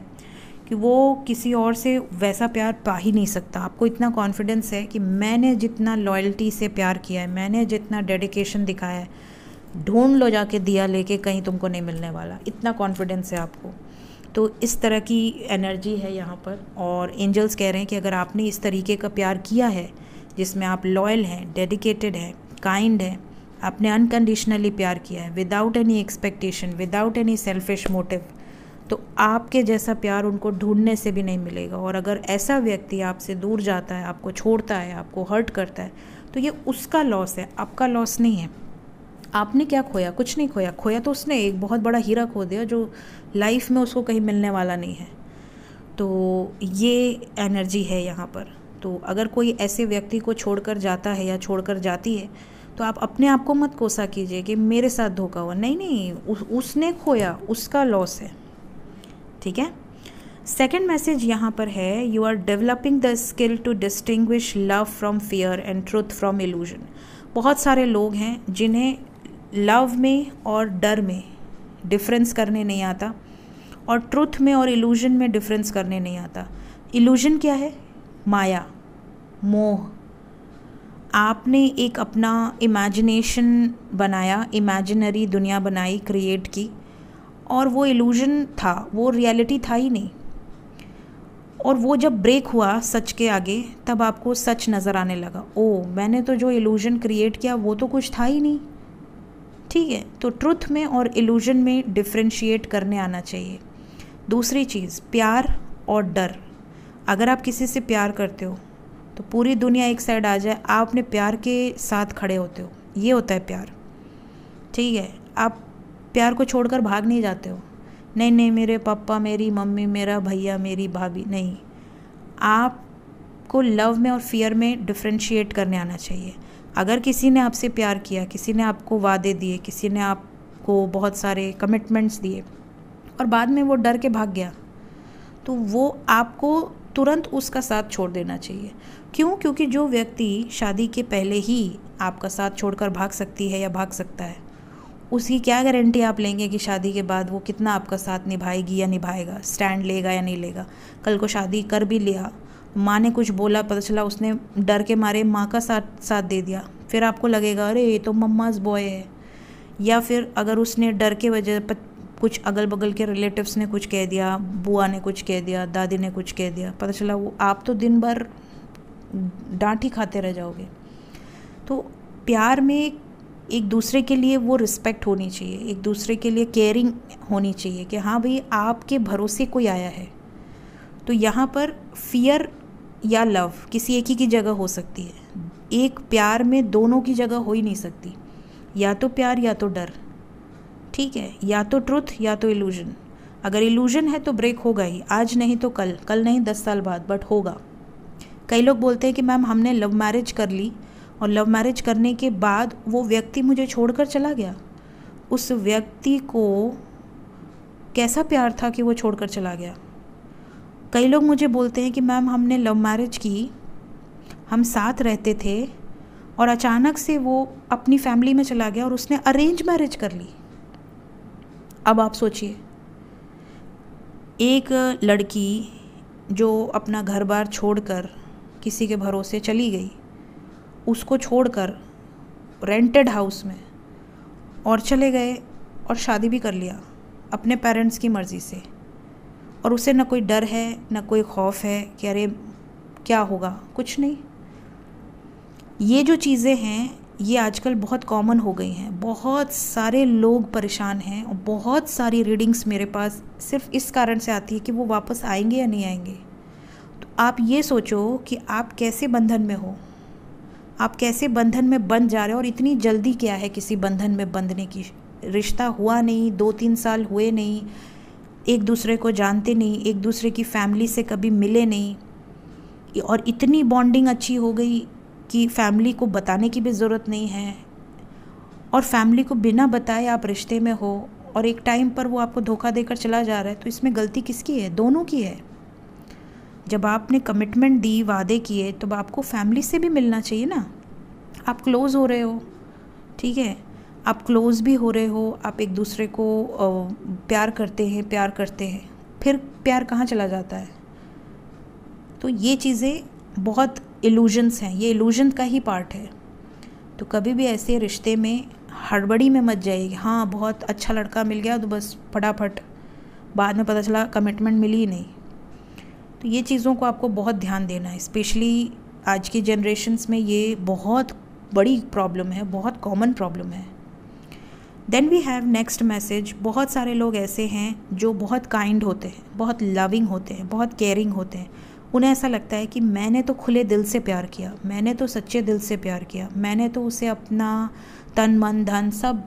कि वो किसी और से वैसा प्यार पा ही नहीं सकता। आपको इतना कॉन्फिडेंस है कि मैंने जितना लॉयल्टी से प्यार किया है, मैंने जितना डेडिकेशन दिखाया है, ढूंढ लो जाके दिया लेके कहीं तुमको नहीं मिलने वाला। इतना कॉन्फिडेंस है आपको। तो इस तरह की एनर्जी है यहाँ पर। और एंजल्स कह रहे हैं कि अगर आपने इस तरीके का प्यार किया है, जिसमें आप लॉयल हैं डेडिकेटेड हैं काइंड हैं, आपने अनकंडीशनली प्यार किया है without any expectation without any selfish motive तो आपके जैसा प्यार उनको ढूँढने से भी नहीं मिलेगा। और अगर ऐसा व्यक्ति आपसे दूर जाता है आपको छोड़ता है आपको हर्ट करता है तो ये उसका लॉस है आपका लॉस नहीं है। आपने क्या खोया? कुछ नहीं खोया। खोया तो उसने एक बहुत बड़ा हीरा खो दिया जो लाइफ में उसको कहीं मिलने वाला नहीं है। तो ये एनर्जी है यहाँ पर। तो अगर कोई ऐसे व्यक्ति को छोड़कर जाता है या छोड़कर जाती है तो आप अपने आप को मत कोसा कीजिए कि मेरे साथ धोखा हुआ। नहीं नहीं उस, उसने खोया उसका लॉस है। ठीक है? सेकेंड मैसेज यहाँ पर है you are developing the skill to distinguish love from fear and truth from illusion बहुत सारे लोग हैं जिन्हें लव में और डर में डिफरेंस करने नहीं आता और ट्रुथ में और इल्यूजन में डिफरेंस करने नहीं आता। इल्यूजन क्या है? माया, मोह। आपने एक अपना इमेजिनेशन बनाया इमेजिनरी दुनिया बनाई क्रिएट की। और वो इल्यूजन था, वो रियलिटी था ही नहीं। और वो जब ब्रेक हुआ सच के आगे, तब आपको सच नज़र आने लगा। ओ मैंने तो जो इल्यूजन क्रिएट किया, वो तो कुछ था ही नहीं। ठीक है तो ट्रुथ में और इल्यूजन में डिफ्रेंशिएट करने आना चाहिए। दूसरी चीज़, प्यार और डर। अगर आप किसी से प्यार करते हो तो पूरी दुनिया एक साइड आ जाए, आप अपने प्यार के साथ खड़े होते हो। ये होता है प्यार। ठीक है, आप प्यार को छोड़कर भाग नहीं जाते हो? नहीं नहीं, मेरे पापा, मेरी मम्मी, मेरा भैया, मेरी भाभी, नहीं। आपको लव में और फियर में डिफ्रेंशिएट करने आना चाहिए। अगर किसी ने आपसे प्यार किया, किसी ने आपको वादे दिए, किसी ने आपको बहुत सारे कमिटमेंट्स दिए और बाद में वो डर के भाग गया तो वो आपको तुरंत उसका साथ छोड़ देना चाहिए। क्यों? क्योंकि जो व्यक्ति शादी के पहले ही आपका साथ छोड़कर भाग सकती है या भाग सकता है उसकी क्या गारंटी आप लेंगे कि शादी के बाद वो कितना आपका साथ निभाएगी या निभाएगा? स्टैंड लेगा या नहीं लेगा? कल को शादी कर भी लिया। माँ ने कुछ बोला, पता चला उसने डर के मारे माँ का साथ साथ दे दिया। फिर आपको लगेगा, अरे, ये तो मम्माज बॉय है। या फिर अगर उसने डर के वजह कुछ अगल बगल के रिलेटिव्स ने कुछ कह दिया, बुआ ने कुछ कह दिया, दादी ने कुछ कह दिया, पता चला वो, आप तो दिन भर डांट ही खाते रह जाओगे। तो प्यार में एक दूसरे के लिए वो रिस्पेक्ट होनी चाहिए, एक दूसरे के लिए केयरिंग होनी चाहिए कि हाँ भाई, आपके भरोसे कोई आया है। तो यहाँ पर फियर या लव किसी एक ही की जगह हो सकती है। एक प्यार में दोनों की जगह हो ही नहीं सकती। या तो प्यार या तो डर। ठीक है, या तो ट्रुथ या तो इल्यूजन अगर इल्यूजन है तो ब्रेक होगा ही। आज नहीं तो कल। कल नहीं, दस साल बाद बट होगा। कई लोग बोलते हैं कि मैम, हमने लव मैरिज कर ली। और लव मैरिज करने के बाद वो व्यक्ति मुझे छोड़कर चला गया। उस व्यक्ति को कैसा प्यार था कि वो छोड़कर चला गया? कई लोग मुझे बोलते हैं कि मैम, हमने लव मैरिज की, हम साथ रहते थे और अचानक से वो अपनी फैमिली में चला गया और उसने अरेंज मैरिज कर ली। अब आप सोचिए, एक लड़की जो अपना घर बार छोड़कर किसी के भरोसे चली गई उसको छोड़कर रेंटेड हाउस में और चले गए और शादी भी कर लिया अपने पेरेंट्स की मर्ज़ी से। और उसे ना कोई डर है, ना कोई खौफ है कि अरे क्या होगा, कुछ नहीं। ये जो चीज़ें हैं, ये आजकल बहुत कॉमन हो गई हैं। बहुत सारे लोग परेशान हैं और बहुत सारी रीडिंग्स मेरे पास सिर्फ़ इस कारण से आती है कि वो वापस आएँगे या नहीं आएँगे। तो आप ये सोचो कि आप कैसे बंधन में हो। आप कैसे बंधन में बंध जा रहे हो और इतनी जल्दी क्या है किसी बंधन में बंधने की? रिश्ता हुआ नहीं दो तीन साल हुए नहीं, एक दूसरे को जानते नहीं, एक दूसरे की फैमिली से कभी मिले नहीं। और इतनी बॉन्डिंग अच्छी हो गई कि फैमिली को बताने की भी ज़रूरत नहीं है। और फैमिली को बिना बताए आप रिश्ते में हो और एक टाइम पर वो आपको धोखा देकर चला जा रहा है तो इसमें गलती किसकी है? दोनों की है। जब आपने कमिटमेंट दी, वादे किए तो आपको फैमिली से भी मिलना चाहिए ना। आप क्लोज़ हो रहे हो, ठीक है? आप क्लोज़ भी हो रहे हो, आप एक दूसरे को प्यार करते हैं, प्यार करते हैं, फिर प्यार कहाँ चला जाता है? तो ये चीज़ें बहुत इल्यूजन्स हैं, ये इल्यूजन का ही पार्ट है। तो कभी भी ऐसे रिश्ते में हड़बड़ी में मत जाइए हाँ बहुत अच्छा लड़का मिल गया तो बस फटाफट बाद में पता चला कमिटमेंट मिली ही नहीं। तो ये चीज़ों को आपको बहुत ध्यान देना है स्पेशली आज की जनरेशन्स में ये बहुत बड़ी प्रॉब्लम है, बहुत कॉमन प्रॉब्लम है। Then we have next message बहुत सारे लोग ऐसे हैं जो बहुत काइंड होते हैं, बहुत लविंग होते हैं, बहुत केयरिंग होते हैं। उन्हें ऐसा लगता है कि मैंने तो खुले दिल से प्यार किया, मैंने तो सच्चे दिल से प्यार किया, मैंने तो उसे अपना तन, मन, धन सब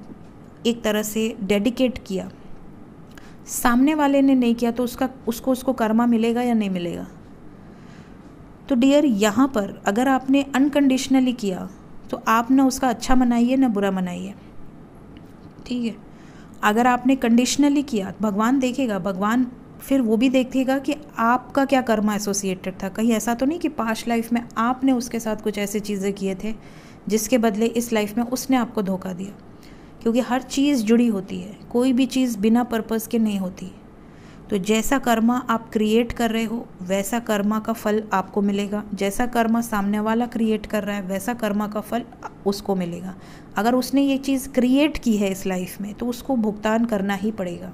एक तरह से डेडिकेट किया। सामने वाले ने नहीं किया तो उसका, उसको उसको कर्मा मिलेगा या नहीं मिलेगा? तो डियर यहाँ पर अगर आपने अनकंडीशनली किया तो आप ना उसका अच्छा मनाइए, ना बुरा मनाइए। ठीक है? अगर आपने कंडीशनली किया, भगवान देखेगा, भगवान फिर वो भी देखेगा कि आपका क्या कर्मा एसोसिएटेड था। कहीं ऐसा तो नहीं कि पास्ट लाइफ में आपने उसके साथ कुछ ऐसे चीज़ें किए थे, जिसके बदले इस लाइफ में उसने आपको धोखा दिया। क्योंकि हर चीज़ जुड़ी होती है, कोई भी चीज़ बिना पर्पज़ के नहीं होती। तो जैसा कर्मा आप क्रिएट कर रहे हो, वैसा कर्मा का फल आपको मिलेगा। जैसा कर्मा सामने वाला क्रिएट कर रहा है, वैसा कर्मा का फल उसको मिलेगा। अगर उसने ये चीज़ क्रिएट की है इस लाइफ में तो उसको भुगतान करना ही पड़ेगा।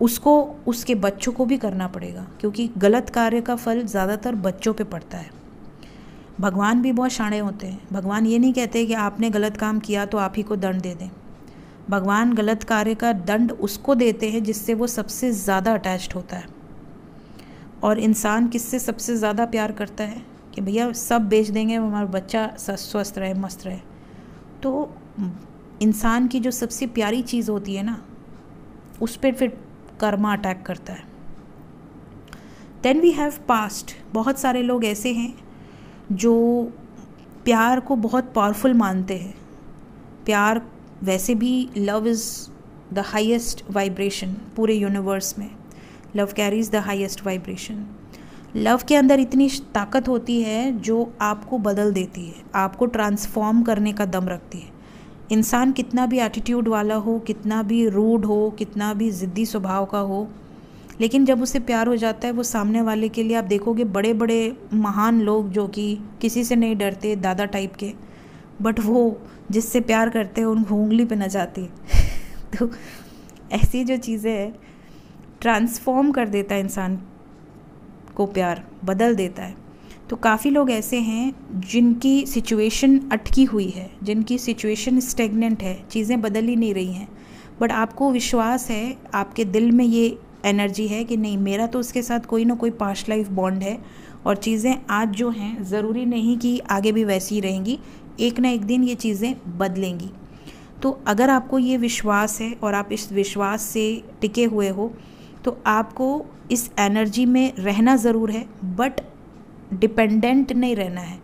उसको, उसके बच्चों को भी करना पड़ेगा, क्योंकि गलत कार्य का फल ज़्यादातर बच्चों पे पड़ता है। भगवान भी बहुत शाणे होते हैं। भगवान ये नहीं कहते कि आपने गलत काम किया तो आप ही को दंड दे दें। भगवान गलत कार्य का दंड उसको देते हैं जिससे वो सबसे ज़्यादा अटैच्ड होता है। और इंसान किससे सबसे ज़्यादा प्यार करता है? कि भैया सब बेच देंगे, हमारा बच्चा स्वस्थ रहे, मस्त रहे। तो इंसान की जो सबसे प्यारी चीज़ होती है ना, उस पर फिर कर्मा अटैक करता है। देन वी हैव पास्ट बहुत सारे लोग ऐसे हैं जो प्यार को बहुत पावरफुल मानते हैं। प्यार वैसे भी love is the highest vibration पूरे यूनिवर्स में। Love carries the highest vibration love के अंदर इतनी ताकत होती है जो आपको बदल देती है, आपको ट्रांसफॉर्म करने का दम रखती है। इंसान कितना भी एटीट्यूड वाला हो, कितना भी रूड हो, कितना भी ज़िद्दी स्वभाव का हो लेकिन जब उसे प्यार हो जाता है, वो सामने वाले के लिए आप देखोगे बड़े बड़े महान लोग जो कि किसी से नहीं डरते, दादा टाइप के। बट वो जिससे प्यार करते हैं, उनको उंगली पे न जाती। तो ऐसी जो चीज़ें हैं ट्रांसफॉर्म कर देता है इंसान को प्यार, बदल देता है। तो काफ़ी लोग ऐसे हैं जिनकी सिचुएशन अटकी हुई है, जिनकी सिचुएशन स्टेगनेंट है, चीज़ें बदल ही नहीं रही हैं। बट आपको विश्वास है, आपके दिल में ये एनर्जी है कि नहीं? मेरा तो उसके साथ कोई ना कोई पास्ट लाइफ बॉन्ड है और चीज़ें आज जो हैं, ज़रूरी नहीं कि आगे भी वैसी ही रहेंगी, एक ना एक दिन ये चीज़ें बदलेंगी। तो अगर आपको ये विश्वास है और आप इस विश्वास से टिके हुए हो तो आपको इस एनर्जी में रहना ज़रूर है बट डिपेंडेंट नहीं रहना है।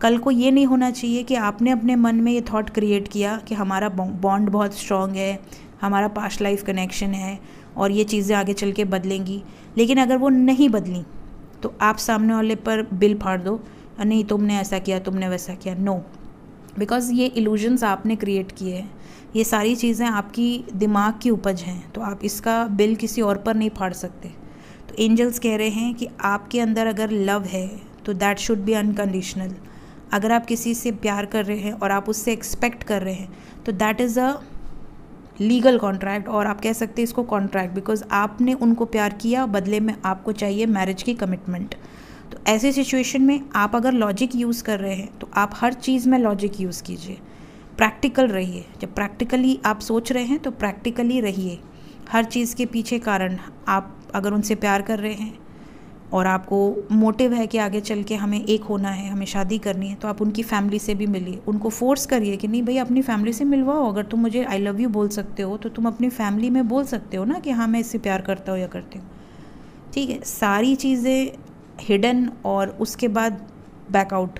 कल को ये नहीं होना चाहिए कि आपने अपने मन में ये थॉट क्रिएट किया कि हमारा बॉन्ड बहुत स्ट्रॉन्ग है, हमारा पास्ट लाइफ कनेक्शन है और ये चीज़ें आगे चल के बदलेंगी। लेकिन अगर वो नहीं बदली तो आप सामने वाले पर बिल फाड़ दो नहीं, तुमने ऐसा किया, तुमने वैसा किया। नो बिकॉज़ ये इल्यूजन्स आपने क्रिएट किए हैं। ये सारी चीज़ें आपकी दिमाग की उपज हैं तो आप इसका बिल किसी और पर नहीं फाड़ सकते। तो एंजल्स कह रहे हैं कि आपके अंदर अगर लव है तो दैट शुड बी अनकंडीशनल अगर आप किसी से प्यार कर रहे हैं और आप उससे एक्सपेक्ट कर रहे हैं तो that is a legal contract और आप कह सकते हैं इसको कॉन्ट्रैक्ट बिकॉज़ आपने उनको प्यार किया, बदले में आपको चाहिए मैरिज की कमिटमेंट तो ऐसे सिचुएशन में आप अगर लॉजिक यूज़ कर रहे हैं तो आप हर चीज़ में लॉजिक यूज़ कीजिए. प्रैक्टिकल रहिए. जब प्रैक्टिकली आप सोच रहे हैं तो प्रैक्टिकली रहिए. हर चीज़ के पीछे कारण आप अगर उनसे प्यार कर रहे हैं और आपको मोटिव है कि आगे चल के हमें एक होना है, हमें शादी करनी है तो आप उनकी फैमिली से भी मिलिए। उनको फोर्स करिए कि नहीं भाई अपनी फैमिली से मिलवाओ। अगर तुम मुझे आई लव यू बोल सकते हो तो तुम अपनी फैमिली में बोल सकते हो ना कि हाँ मैं इससे प्यार करता हूँ या करती हूँ। ठीक है, सारी चीज़ें हिडन और उसके बाद बैकआउट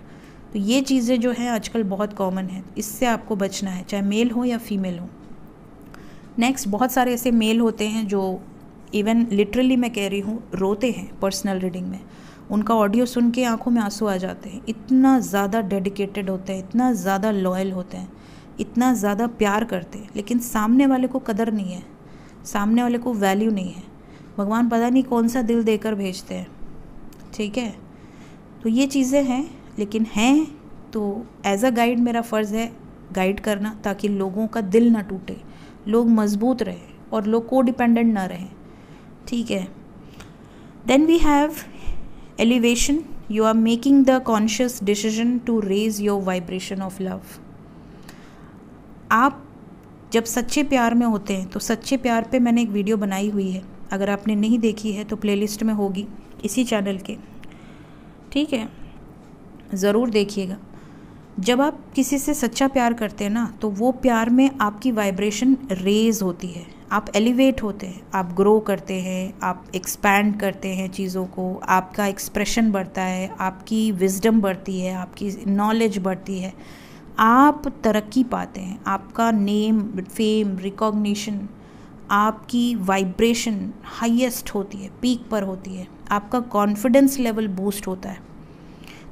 तो ये चीज़ें जो हैं, आजकल बहुत कॉमन है। इससे आपको बचना है, चाहे मेल हो या फीमेल हो। नेक्स्ट बहुत सारे ऐसे मेल होते हैं जो इवन लिटरली मैं कह रही हूँ, रोते हैं पर्सनल रीडिंग में। उनका ऑडियो सुन के आँखों में आँसू आ जाते हैं। इतना ज़्यादा डेडिकेटेड होते हैं, इतना ज़्यादा लॉयल होते हैं, इतना ज़्यादा प्यार करते हैं। लेकिन सामने वाले को कदर नहीं है, सामने वाले को वैल्यू नहीं है। भगवान पता नहीं कौन सा दिल देकर भेजते हैं, ठीक है? तो ये चीज़ें हैं, लेकिन हैं तो एज अ गाइड मेरा फ़र्ज़ है गाइड करना ताकि लोगों का दिल ना टूटे, लोग मज़बूत रहें और लोग को डिपेंडेंट ना रहें। ठीक है। Then we have elevation you are making the conscious decision to raise your vibration of love आप जब सच्चे प्यार में होते हैं तो सच्चे प्यार पे मैंने एक वीडियो बनाई हुई है। अगर आपने नहीं देखी है तो प्लेलिस्ट में होगी इसी चैनल के। ठीक है? ज़रूर देखिएगा। जब आप किसी से सच्चा प्यार करते हैं ना तो वो प्यार में आपकी वाइब्रेशन रेज होती है। आप एलिवेट होते हैं, आप ग्रो करते हैं, आप एक्सपैंड करते हैं चीज़ों को, आपका एक्सप्रेशन बढ़ता है, आपकी विजडम बढ़ती है, आपकी नॉलेज बढ़ती है। आप तरक्की पाते हैं, आपका नेम फेम रिकॉग्निशन आपकी वाइब्रेशन हाईएस्ट होती है पीक पर होती है, आपका कॉन्फिडेंस लेवल बूस्ट होता है।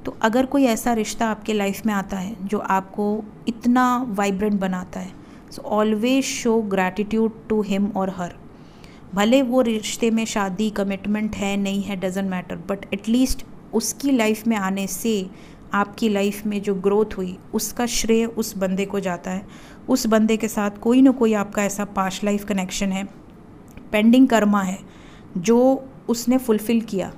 तो अगर कोई ऐसा रिश्ता आपके लाइफ में आता है, जो आपको इतना वाइब्रेंट बनाता है always show gratitude to him और हर भले वो रिश्ते में शादी कमिटमेंट है, नहीं है doesn't matter but at least उसकी लाइफ में आने से आपकी लाइफ में जो ग्रोथ हुई, उसका श्रेय उस बंदे को जाता है। उस बंदे के साथ कोई ना कोई आपका ऐसा पास्ट लाइफ कनेक्शन है। पेंडिंग कर्मा है, जो उसने फुलफ़िल किया।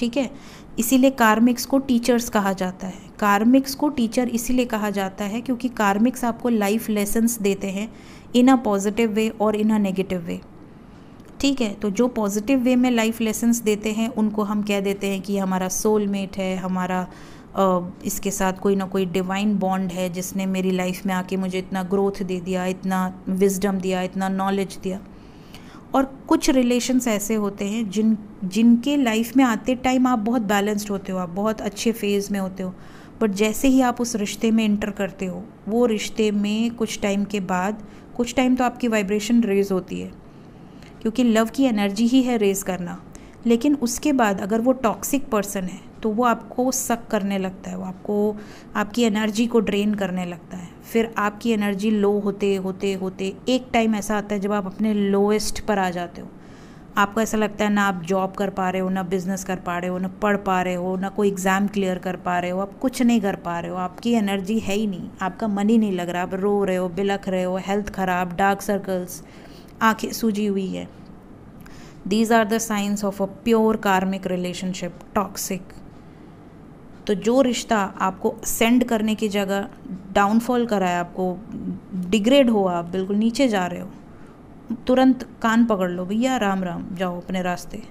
ठीक है? इसीलिए कार्मिक्स को टीचर्स कहा जाता है। कार्मिक्स को टीचर इसीलिए कहा जाता है क्योंकि कार्मिक्स आपको लाइफ लेसन्स देते हैं इन अ पॉजिटिव वे और इन अ नेगेटिव वे ठीक है? तो जो पॉजिटिव वे में लाइफ लेसन्स देते हैं, उनको हम कह देते हैं कि हमारा सोलमेट है, हमारा इसके साथ कोई ना कोई डिवाइन बॉन्ड है जिसने मेरी लाइफ में आके मुझे इतना ग्रोथ दे दिया, इतना विजडम दिया, इतना नॉलेज दिया। और कुछ रिलेशन्स ऐसे होते हैं जिन, जिनके लाइफ में आते टाइम आप बहुत बैलेंस्ड होते हो, आप बहुत अच्छे फ़ेज़ में होते हो। बट जैसे ही आप उस रिश्ते में इंटर करते हो, वो रिश्ते में कुछ टाइम के बाद, कुछ टाइम तो आपकी वाइब्रेशन रेज होती है। क्योंकि लव की एनर्जी ही है रेज करना। लेकिन उसके बाद अगर वो टॉक्सिक पर्सन है तो वो आपको सक करने लगता है, वो आपको, आपकी एनर्जी को ड्रेन करने लगता है। फिर आपकी एनर्जी लो होते होते होते, एक टाइम ऐसा आता है जब आप अपने लोएस्ट पर आ जाते हो। आपको ऐसा लगता है ना आप जॉब कर पा रहे हो, ना बिज़नेस कर पा रहे हो, ना पढ़ पा रहे हो, ना कोई एग्ज़ाम क्लियर कर पा रहे हो, आप कुछ नहीं कर पा रहे हो, आपकी एनर्जी है ही नहीं, आपका मन ही नहीं लग रहा, आप रो रहे हो, बिलख रहे हो हेल्थ ख़राब डार्क सर्कल्स आँखें सूजी हुई है। These are the science of a pure karmic relationship toxic तो जो रिश्ता आपको सेंड करने की जगह डाउनफॉल करा है आपको डिग्रेड हो आप बिल्कुल नीचे जा रहे हो, तुरंत कान पकड़ लो, भैया, राम राम, जाओ अपने रास्ते।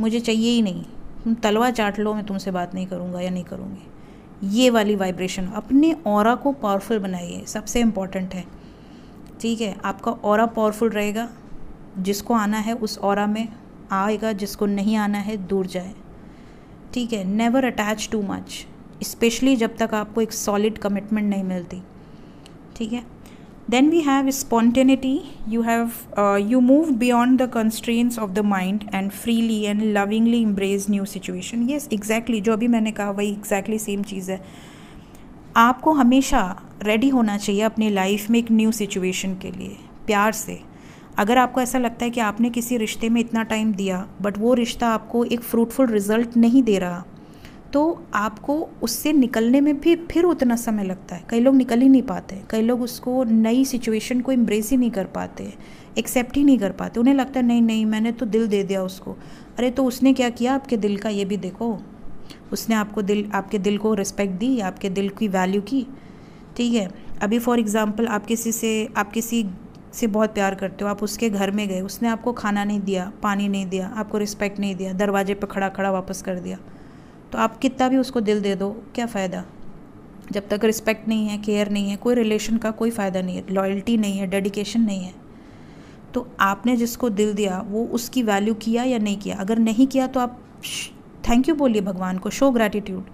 मुझे चाहिए ही नहीं। तुम तलवा चाट लो, मैं तुमसे बात नहीं करूँगा या नहीं करूँगी। ये वाली वाइब्रेशन अपने और को पावरफुल बनाइए, सबसे इंपॉर्टेंट है। ठीक है, आपका और पावरफुल रहेगा, जिसको आना है उस और में आएगा, जिसको नहीं आना है, दूर जाए। ठीक है never attach too much specially जब तक आपको एक सॉलिड कमिटमेंट नहीं मिलती, ठीक है? Then we have spontaneity you have you move beyond the constraints of the mind and freely and lovingly embrace new situation yes exactly जो अभी मैंने कहा, वही एग्जैक्टली सेम चीज़ है। आपको हमेशा रेडी होना चाहिए अपनी लाइफ में एक न्यू सिचुएशन के लिए, प्यार से। अगर आपको ऐसा लगता है कि आपने किसी रिश्ते में इतना टाइम दिया बट वो रिश्ता आपको एक फ्रूटफुल रिज़ल्ट नहीं दे रहा तो आपको उससे निकलने में भी फिर उतना समय लगता है। कई लोग निकल ही नहीं पाते, कई लोग उसको नई सिचुएशन को एम्ब्रेस ही नहीं कर पाते एक्सेप्ट ही नहीं कर पाते। उन्हें लगता है, नहीं नहीं, मैंने तो दिल दे दिया उसको। अरे तो उसने क्या किया? आपके दिल का, ये भी देखो। उसने आपको दिल, आपके दिल को रिस्पेक्ट दी, आपके दिल की वैल्यू की। ठीक है, अभी फॉर एग्ज़ाम्पल आप किसी से, आप किसी से बहुत प्यार करते हो। आप उसके घर में गए, उसने आपको खाना नहीं दिया, पानी नहीं दिया, आपको रिस्पेक्ट नहीं दिया, दरवाजे पर खड़ा खड़ा वापस कर दिया। तो आप कितना भी उसको दिल दे दो, क्या फ़ायदा? जब तक रिस्पेक्ट नहीं है केयर नहीं है, कोई रिलेशन का कोई फ़ायदा नहीं है लॉयल्टी नहीं है डेडिकेशन नहीं है। तो आपने जिसको दिल दिया, वो उसकी वैल्यू किया या नहीं किया? अगर नहीं किया तो आप थैंक यू बोलिए भगवान को शो ग्रैटिट्यूड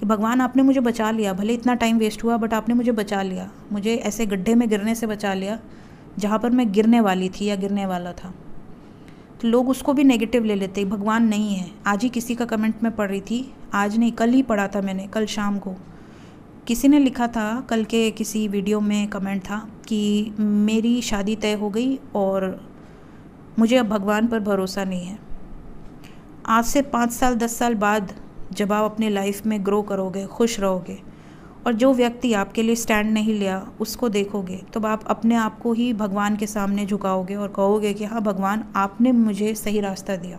कि भगवान आपने मुझे बचा लिया। भले इतना टाइम वेस्ट हुआ बट आपने मुझे बचा लिया। मुझे ऐसे गड्ढे में गिरने से बचा लिया। जहाँ पर मैं गिरने वाली थी या गिरने वाला था। तो लोग उसको भी नेगेटिव ले लेते, भगवान नहीं है। आज ही किसी का कमेंट में पढ़ रही थी। आज नहीं, कल ही पढ़ा था मैंने, कल शाम को। किसी ने लिखा था, कल के किसी वीडियो में कमेंट था कि मेरी शादी तय हो गई और मुझे अब भगवान पर भरोसा नहीं है। आज से पाँच साल, दस साल बाद जब आप अपने लाइफ में ग्रो करोगे, खुश रहोगे और जो व्यक्ति आपके लिए स्टैंड नहीं लिया, उसको देखोगे तो आप अपने आप को ही भगवान के सामने झुकाओगे और कहोगे कि हाँ भगवान, आपने मुझे सही रास्ता दिया।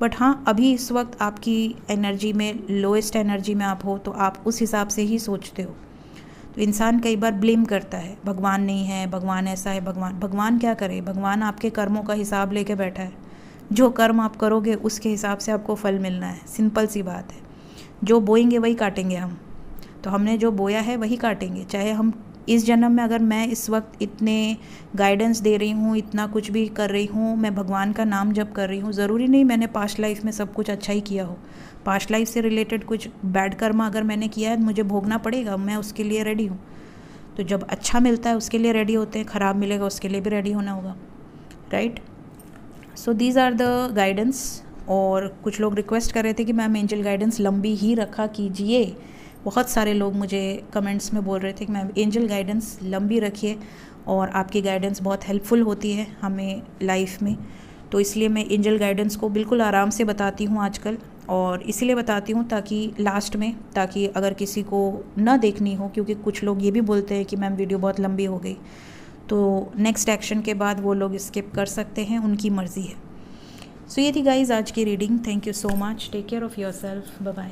बट हाँ अभी इस वक्त आपकी एनर्जी में लोएस्ट एनर्जी में आप हो तो आप उस हिसाब से ही सोचते हो। तो इंसान कई बार ब्लेम करता है, भगवान नहीं है, भगवान ऐसा है, भगवान भगवान क्या करे? भगवान आपके कर्मों का हिसाब लेके बैठा है। जो कर्म आप करोगे, उसके हिसाब से आपको फल मिलना है। सिंपल सी बात है। जो बोएँगे, वही काटेंगे हम। तो हमने जो बोया है वही काटेंगे। चाहे हम इस जन्म में अगर मैं इस वक्त इतने गाइडेंस दे रही हूँ, इतना कुछ भी कर रही हूँ, मैं भगवान का नाम जप कर रही हूँ, ज़रूरी नहीं मैंने पास्ट लाइफ में सब कुछ अच्छा ही किया हो। पास्ट लाइफ से रिलेटेड कुछ बैड कर्मा अगर मैंने किया है, मुझे भोगना पड़ेगा, मैं उसके लिए रेडी हूँ। तो जब अच्छा मिलता है, उसके लिए रेडी होते हैं, ख़राब मिलेगा, उसके लिए भी रेडी होना होगा। Right so these are the guidance और कुछ लोग रिक्वेस्ट कर रहे थे कि मैम एंजल गाइडेंस लंबी ही रखा कीजिए। बहुत सारे लोग मुझे कमेंट्स में बोल रहे थे कि मैम एंजल गाइडेंस लंबी रखिए और आपकी गाइडेंस बहुत हेल्पफुल होती है हमें लाइफ में। तो इसलिए मैं एंजल गाइडेंस को बिल्कुल आराम से बताती हूँ आजकल और इसीलिए बताती हूँ ताकि लास्ट में ताकि अगर किसी को ना देखनी हो क्योंकि कुछ लोग ये भी बोलते हैं कि मैम वीडियो बहुत लंबी हो गई। तो नेक्स्ट एक्शन के बाद वो लोग स्किप कर सकते हैं उनकी मर्ज़ी है। सो so, ये थी गाइज़ आज की reading thank you so much take care of yourself bye